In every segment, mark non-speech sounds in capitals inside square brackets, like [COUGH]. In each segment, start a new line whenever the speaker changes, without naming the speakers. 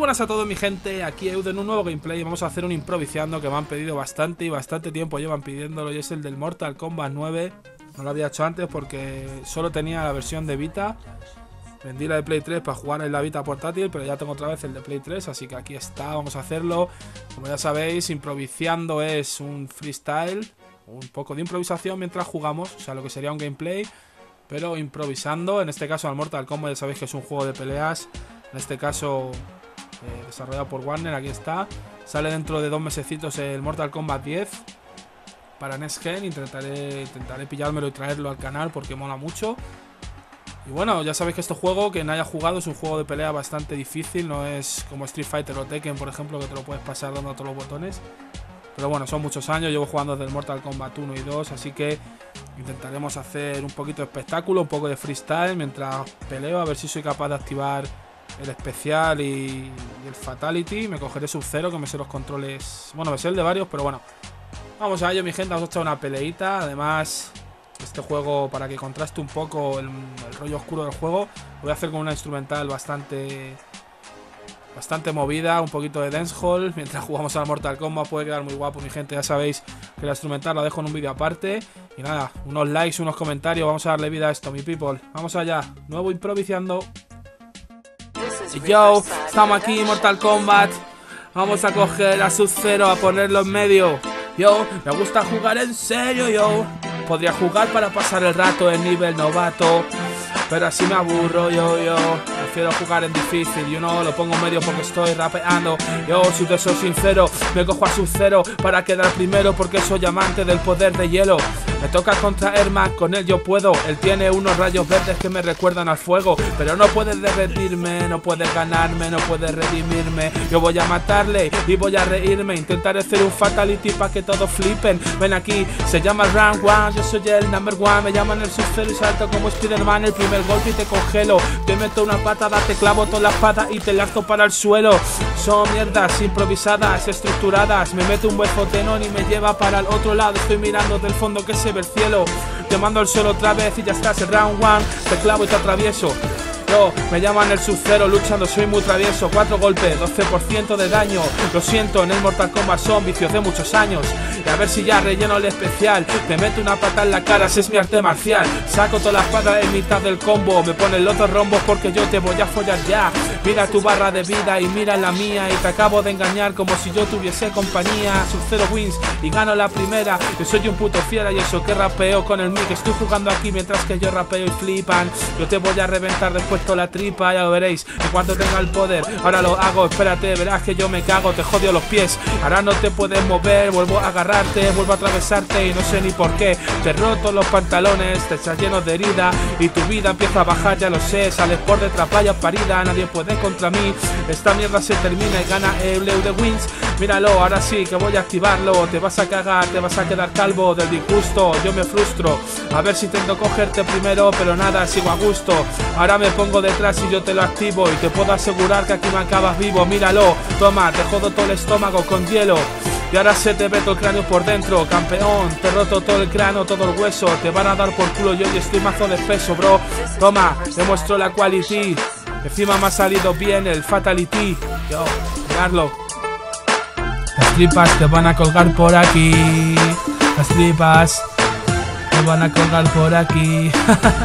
buenas a todos mi gente, aquí Euden, un nuevo gameplay. Vamos a hacer un improvisando que me han pedido bastante y bastante tiempo llevan pidiéndolo Y es el del Mortal Kombat 9 No lo había hecho antes porque solo tenía la versión de Vita. Vendí la de Play 3 para jugar en la Vita portátil Pero ya tengo otra vez el de Play 3, así que aquí está, vamos a hacerlo. Como ya sabéis, improvisando es un freestyle Un poco de improvisación mientras jugamos, o sea lo que sería un gameplay Pero improvisando, en este caso al Mortal Kombat ya sabéis que es un juego de peleas. En este caso eh, desarrollado por Warner, aquí está. Sale dentro de dos mesecitos el Mortal Kombat 10 para Next Gen. Intentaré, intentaré pillármelo y traerlo al canal porque mola mucho. Y bueno, ya sabéis que este juego, que no haya jugado, es un juego de pelea bastante difícil. No es como Street Fighter o Tekken, por ejemplo, que te lo puedes pasar dando todos los botones. Pero bueno, son muchos años, llevo jugando desde el Mortal Kombat 1 y 2, así que intentaremos hacer un poquito de espectáculo, un poco de freestyle mientras peleo, a ver si soy capaz de activar el especial y, el fatality. Me cogeré Sub-Zero, que me sé los controles. Bueno, me sé el de varios, pero bueno. Vamos a ello, mi gente. Vamos a echar una peleita. Además, este juego, para que contraste un poco el, rollo oscuro del juego, voy a hacer con una instrumental bastante. Bastante movida, un poquito de dancehall [LAUGHS] Mientras jugamos a Mortal Kombat puede quedar muy guapo mi gente Ya sabéis que la instrumental la dejo en un vídeo aparte Y nada, unos likes, unos comentarios Vamos a darle vida a esto, mi people Vamos allá, nuevo improvisando Yo, estamos aquí en Mortal Kombat. Vamos a coger a Sub-Zero a ponerlo en medio. Yo, me gusta jugar en serio, yo. Podría jugar para pasar el rato en nivel novato. Pero así me aburro, yo, yo. Prefiero jugar en difícil, yo no lo pongo medio porque estoy rapeando. Yo, si te soy sincero, me cojo a Sub-Zero para quedar primero porque soy amante del poder de hielo. Me toca contra Ermac, con él yo puedo. Él tiene unos rayos verdes que me recuerdan al fuego. Pero no puedes derretirme, no puedes ganarme, no puedes redimirme. Yo voy a matarle y voy a reírme. Intentaré hacer un fatality para que todos flipen. Ven aquí, se llama Round One, yo soy el number one. Me llaman el sub y salto como Spider-Man. El primer golpe y te congelo. Te meto una patada, te clavo toda la espada y te lazo para el suelo. Son mierdas improvisadas, estructuradas. Me meto un buen fotenón y me lleva para el otro lado. Estoy mirando del fondo que se el cielo. Te mando al suelo otra vez y ya estás round one. Te clavo y te atravieso. Me llaman el sub-zero luchando, soy muy travieso. Cuatro golpes, 12% de daño. Lo siento, en el Mortal Kombat son vicios de muchos años. Y a ver si ya relleno el especial. Te meto una pata en la cara, si es mi arte marcial. Saco toda la espada en mitad del combo. Me ponen los dos rombos porque yo te voy a follar ya. Mira tu barra de vida y mira la mía. Y te acabo de engañar como si yo tuviese compañía. Sub-zero wins y gano la primera. Yo soy un puto fiera y eso que rapeo con el mic. Estoy jugando aquí mientras que yo rapeo y flipan. Yo te voy a reventar después la tripa, ya lo veréis. En cuanto tenga el poder, ahora lo hago, espérate, verás que yo me cago, te jodio los pies. Ahora no te puedes mover, vuelvo a agarrarte, vuelvo a atravesarte y no sé ni por qué. Te roto los pantalones, te echas lleno de herida y tu vida empieza a bajar, ya lo sé. Sales por detrás, vaya parida, nadie puede contra mí. Esta mierda se termina y gana el de Wins. Míralo, ahora sí que voy a activarlo. Te vas a cagar, te vas a quedar calvo del disgusto. Yo me frustro. A ver si intento cogerte primero, pero nada, sigo a gusto. Ahora me pongo detrás y yo te lo activo Y te puedo asegurar que aquí me acabas vivo Míralo, toma, te jodo todo el estómago con hielo y ahora se te ve todo el cráneo por dentro, campeón. Te roto todo el cráneo, todo el hueso. Te van a dar por culo yo y estoy mazo de peso, bro. Toma, te muestro la quality. Encima me ha salido bien el fatality. Yo, miradlo. Las tripas te van a colgar por aquí. Las tripas te van a colgar por aquí.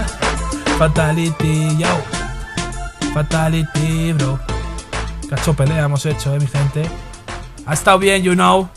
[LAUGHS] fatality, yo. Fatality, bro. Cacho pelea hemos hecho, eh, mi gente. Ha estado bien, you know.